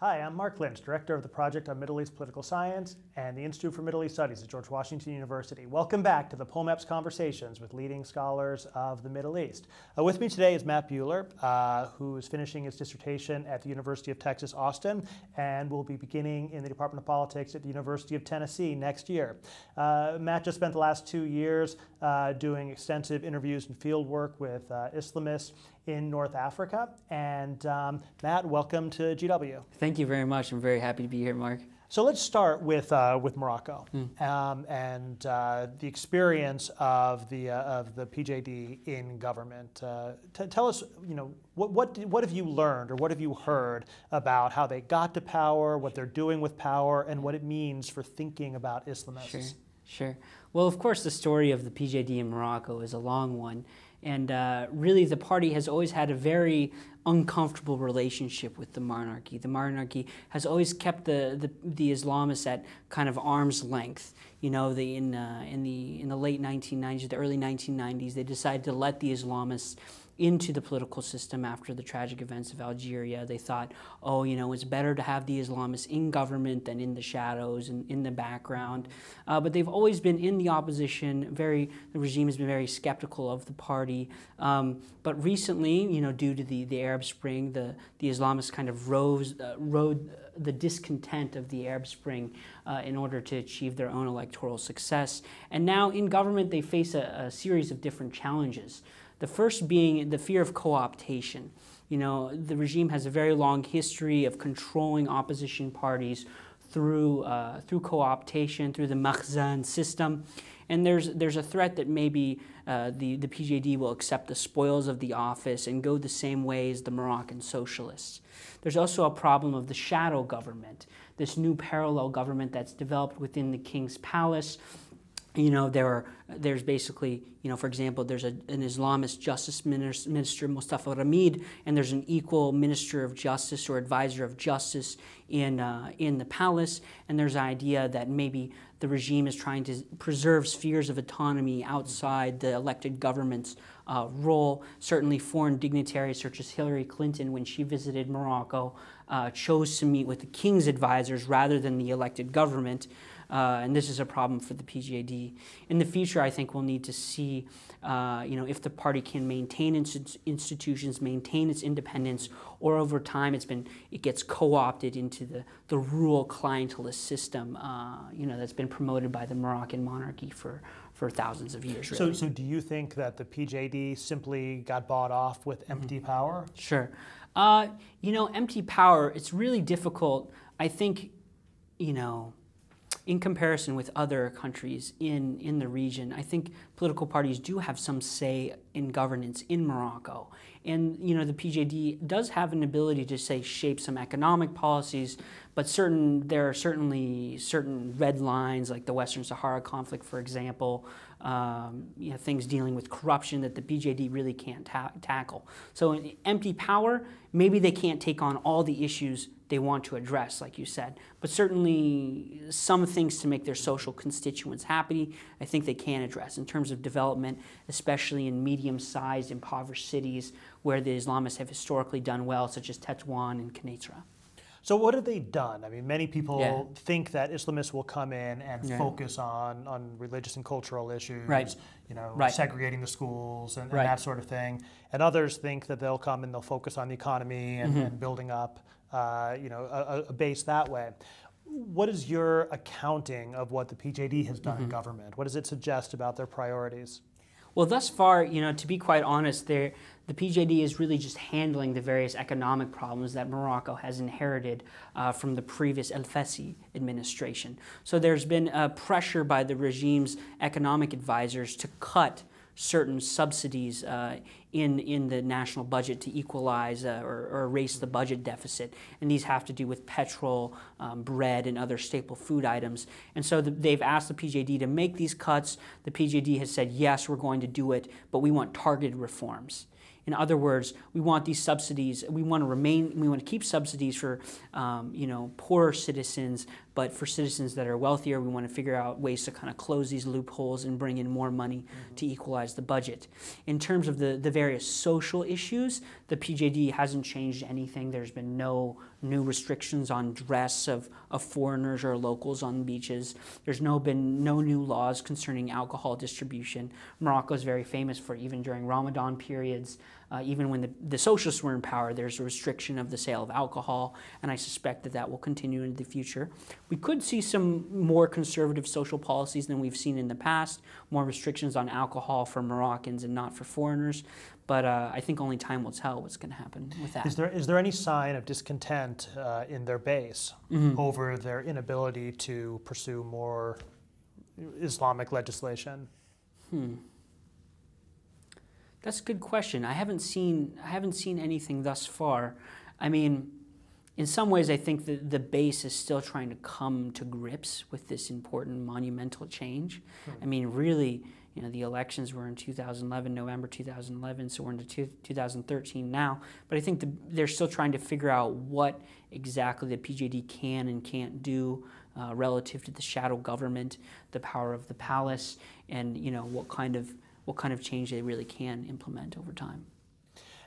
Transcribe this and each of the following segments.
Hi, I'm Marc Lynch, Director of the Project on Middle East Political Science and the Institute for Middle East Studies at George Washington University. Welcome back to the POMEPS Conversations with leading scholars of the Middle East. Uh, with me today is Matt Buehler, uh, who is finishing his dissertation at the University of Texas, Austin, and will be beginning in the Department of Politics at the University of Tennessee next year. Uh, Matt just spent the last two years uh, doing extensive interviews and field work with uh, Islamists in North Africa. And um, Matt, welcome to GW. Thank you very much. I'm very happy to be here, Marc. So let's start with uh, with Morocco mm. um, and uh, the experience of the uh, of the PJD in government. Uh, tell us, you know, what what what have you learned or what have you heard about how they got to power, what they're doing with power, and what it means for thinking about Islamists. Sure, sure. Well, of course, the story of the PJD in Morocco is a long one. And uh, really, the party has always had a very uncomfortable relationship with the monarchy. The monarchy has always kept the, the, the Islamists at kind of arm's length. You know, the, in, uh, in, the, in the late 1990s, the early 1990s, they decided to let the Islamists into the political system after the tragic events of Algeria. They thought, oh, you know, it's better to have the Islamists in government than in the shadows and in the background. Uh, but they've always been in the opposition. Very, the regime has been very skeptical of the party. Um, but recently, you know, due to the, the Arab Spring, the, the Islamists kind of rose, uh, rode the discontent of the Arab Spring uh, in order to achieve their own electoral success. And now in government, they face a, a series of different challenges. The first being the fear of co-optation. You know, the regime has a very long history of controlling opposition parties through, uh, through co-optation, through the Makhzen system. And there's, there's a threat that maybe uh, the, the PJD will accept the spoils of the office and go the same way as the Moroccan socialists. There's also a problem of the shadow government, this new parallel government that's developed within the king's palace you know, there are, there's basically, you know, for example, there's a, an Islamist justice minister, Mustafa Ramid, and there's an equal minister of justice or advisor of justice in, uh, in the palace. And there's an idea that maybe the regime is trying to preserve spheres of autonomy outside the elected government's uh, role. Certainly, foreign dignitaries such as Hillary Clinton, when she visited Morocco, uh, chose to meet with the king's advisors rather than the elected government. Uh, and this is a problem for the PJD. In the future, I think we'll need to see, uh, you know, if the party can maintain its institutions, maintain its independence, or over time it's been it gets co-opted into the the rural clientelist system, uh, you know, that's been promoted by the Moroccan monarchy for for thousands of years. Really. So, so do you think that the PJD simply got bought off with mm-hmm. empty mm -hmm. power? Sure. Uh, you know, empty power. It's really difficult. I think, you know in comparison with other countries in, in the region, I think political parties do have some say in governance in Morocco. And you know, the PJD does have an ability to say shape some economic policies, but certain there are certainly certain red lines like the Western Sahara conflict, for example, um, you know, things dealing with corruption that the PJD really can't ta tackle. So empty power, maybe they can't take on all the issues they want to address, like you said. But certainly some things to make their social constituents happy, I think they can address in terms of development, especially in medium-sized impoverished cities where the Islamists have historically done well, such as Tetuan and Kenitra. So what have they done? I mean, many people yeah. think that Islamists will come in and yeah. focus on, on religious and cultural issues, right. you know, right. segregating the schools and, and right. that sort of thing. And others think that they'll come and they'll focus on the economy and, mm -hmm. and building up uh, you know, a, a, base that way. What is your accounting of what the PJD has done mm -hmm. in mm-hmm. government? What does it suggest about their priorities? Well, thus far, you know, to be quite honest, the PJD is really just handling the various economic problems that Morocco has inherited uh, from the previous El Fassi administration. So there's been uh, pressure by the regime's economic advisors to cut certain subsidies uh, in, in the national budget to equalize uh, or, or, erase the budget deficit. And these have to do with petrol, um, bread, and other staple food items. And so the, they've asked the PJD to make these cuts. The PJD has said, yes, we're going to do it, but we want targeted reforms. In other words, we want these subsidies, we want to remain, we want to keep subsidies for, um, you know, poorer citizens, but for citizens that are wealthier, we want to figure out ways to kind of close these loopholes and bring in more money mm -hmm. to equalize the budget. In terms of the, the various social issues, the PJD hasn't changed anything. There's been no new restrictions on dress of, of foreigners or locals on beaches. There's no been no new laws concerning alcohol distribution. Morocco is very famous for even during Ramadan periods, uh, even when the, the socialists were in power, there's a restriction of the sale of alcohol, and I suspect that that will continue into the future. We could see some more conservative social policies than we've seen in the past, more restrictions on alcohol for Moroccans and not for foreigners. But uh, I think only time will tell what's going to happen with that. Is there, is there any sign of discontent uh, in their base mm-hmm. over their inability to pursue more Islamic legislation? Hmm. That's a good question. I haven't seen I haven't seen anything thus far. I mean, in some ways, I think that the base is still trying to come to grips with this important monumental change. Mm-hmm. I mean, really, you know, the elections were in 2011, November 2011, so we're into two, 2013 now. But I think the, they're still trying to figure out what exactly the PJD can and can't do uh, relative to the shadow government, the power of the palace, and you know what kind of what kind of change they really can implement over time.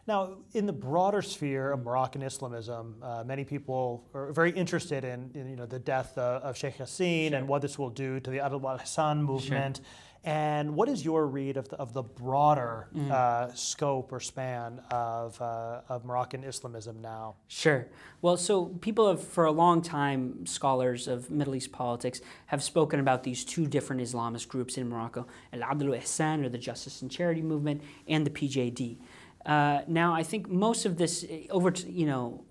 Now, in the broader sphere of Moroccan Islamism, uh, many people are very interested in, in you know, the death uh, of Sheikh Yassin sure. and what this will do to the Adl al-Ihsan movement. Sure. And what is your read of the, of the broader mm-hmm. uh, scope or span of, uh, of Moroccan Islamism now? Sure. Well, so people have, for a long time, scholars of Middle East politics have spoken about these two different Islamist groups in Morocco Al Adl Ihsan, or the Justice and Charity Movement, and the PJD. Uh, now, I think most of this, over, to, you know,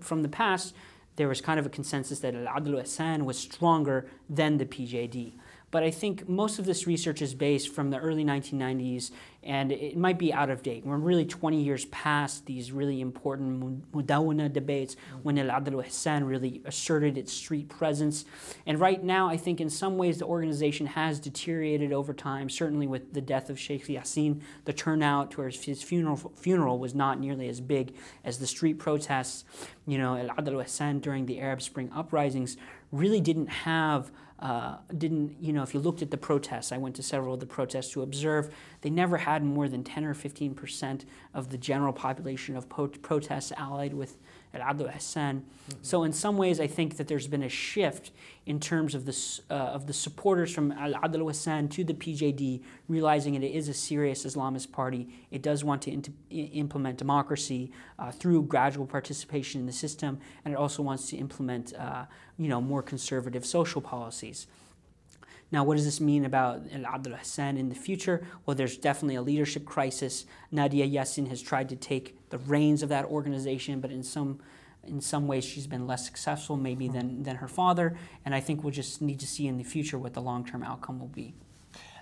from the past, there was kind of a consensus that Al Adl Ihsan was stronger than the PJD. But I think most of this research is based from the early 1990s, and it might be out of date. We're really 20 years past these really important Mudawana debates when Al Adl Ihsan really asserted its street presence. And right now, I think in some ways the organization has deteriorated over time, certainly with the death of Sheikh Yassin. The turnout to his funeral, funeral was not nearly as big as the street protests. You know, Al Adl Ihsan during the Arab Spring uprisings really didn't have uh, didn't, you know, if you looked at the protests, I went to several of the protests to observe, they never had more than 10 or 15 percent of the general population of protests allied with Al Adl Ihsan. Mm-hmm. So in some ways, I think that there's been a shift in terms of the, uh, of the supporters from Al Adl Ihsan to the PJD, realizing it is a serious Islamist party. It does want to implement democracy uh, through gradual participation in the system, and it also wants to implement uh, you know, more conservative social policies. Now, what does this mean about Al Adl Ihsan in the future? Well, there's definitely a leadership crisis. Nadia Yassin has tried to take the reins of that organization, but in some in some ways she's been less successful maybe mm-hmm. than, than her father. And I think we'll just need to see in the future what the long term outcome will be.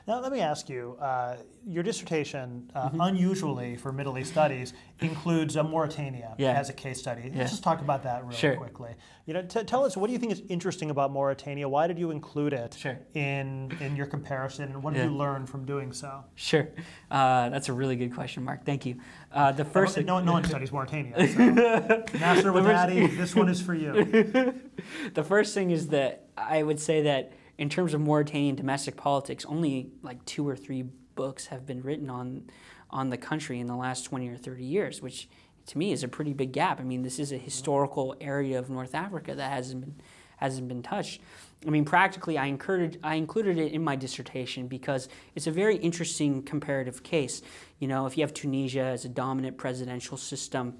Now, let me ask you uh, your dissertation, uh, mm-hmm. unusually for Middle East studies, includes Mauritania yeah. as a case study. Yeah. Let's just talk about that really sure. quickly. You know, t- tell us what do you think is interesting about Mauritania? Why did you include it sure. in in your comparison, and what did yeah. you learn from doing so? Sure, uh, that's a really good question, Marc. Thank you. Uh, the first, no, no one studies Mauritania. So. Nasser Wadadi, this one is for you. the first thing is that I would say that in terms of Mauritanian domestic politics, only like two or three books have been written on on the country in the last 20 or 30 years, which to me is a pretty big gap. I mean, this is a historical area of North Africa that hasn't been hasn't been touched. I mean, practically, I included I included it in my dissertation because it's a very interesting comparative case. You know, if you have Tunisia as a dominant presidential system,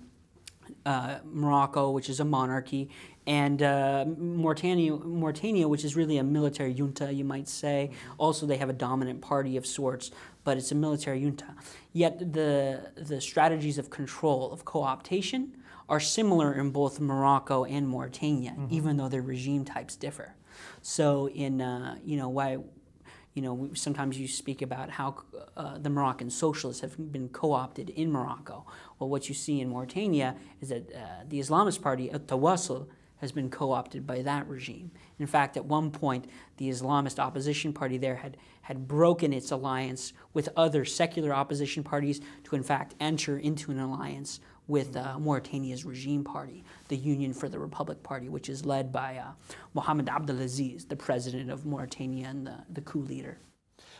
uh, Morocco, which is a monarchy, and uh, Mauritania, Mauritania, which is really a military junta, you might say. Also, they have a dominant party of sorts, but it's a military junta. Yet the, the strategies of control, of co-optation, are similar in both Morocco and Mauritania, mm-hmm. even though their regime types differ. So, in uh, you know why you know, sometimes you speak about how uh, the Moroccan socialists have been co-opted in Morocco. Well, what you see in Mauritania is that uh, the Islamist party, at Tawassul, has been co opted by that regime. In fact, at one point, the Islamist opposition party there had, had broken its alliance with other secular opposition parties to, in fact, enter into an alliance with uh, Mauritania's regime party, the Union for the Republic Party, which is led by uh, Mohamed Abdelaziz, the president of Mauritania and the, the coup leader.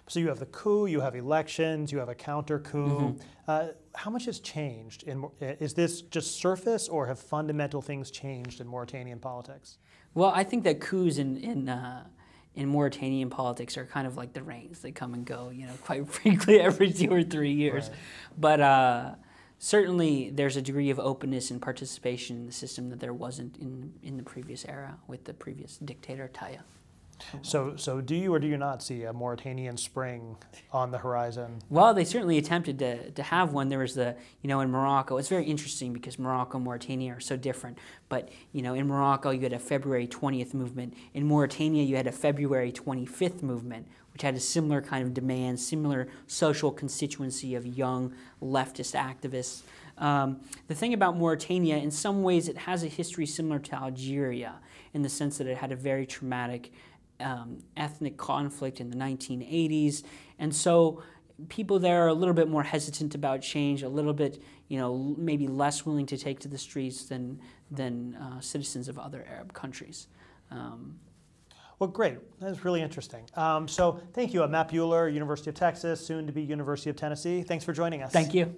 So you have the coup, you have elections, you have a counter coup. Uh, how much has changed? In, is this just surface, or have fundamental things changed in Mauritanian politics? Well, I think that coups in in uh, in Mauritanian politics are kind of like the rains; they come and go. You know, quite frequently every two or three years. Right. But uh, certainly, there's a degree of openness and participation in the system that there wasn't in in the previous era with the previous dictator Taya. So, so do you or do you not see a Mauritanian spring on the horizon? Well, they certainly attempted to, to have one. There was the, you know, in Morocco, it's very interesting because Morocco and Mauritania are so different. But, you know, in Morocco, you had a February 20th movement. In Mauritania, you had a February 25th movement, which had a similar kind of demand, similar social constituency of young leftist activists. Um, the thing about Mauritania, in some ways, it has a history similar to Algeria in the sense that it had a very traumatic um, ethnic conflict in the 1980s. And so people there are a little bit more hesitant about change, a little bit, you know, maybe less willing to take to the streets than, than uh, citizens of other Arab countries. Um, Well, great. That's really interesting. Um, so, thank you, uh, Matt Buehler, University of Texas, soon to be University of Tennessee. Thanks for joining us. thank you.